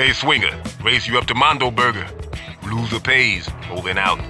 Hey, Swinger, race you up to Mondo Burger. Loser pays. Over out.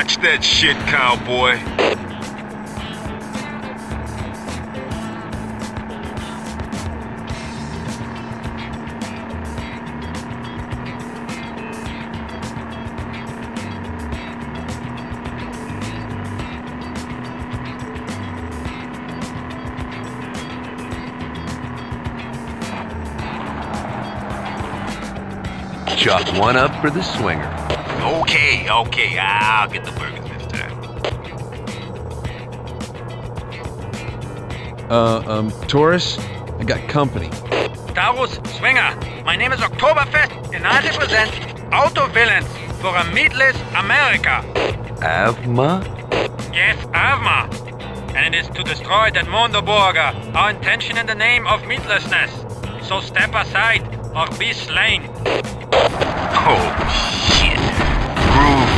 Watch that shit, cowboy. Chalk one up for the swinger. Okay, okay, I'll get the burgers this time. Uh, um, Taurus, I got company. Taurus Swinger, my name is Oktoberfest, and I represent Auto Vigilantes for a meatless America. Avma? Yes, Avma. And it is to destroy that Mondo Burger, our intention in the name of meatlessness. So step aside or be slain. Oh, fire.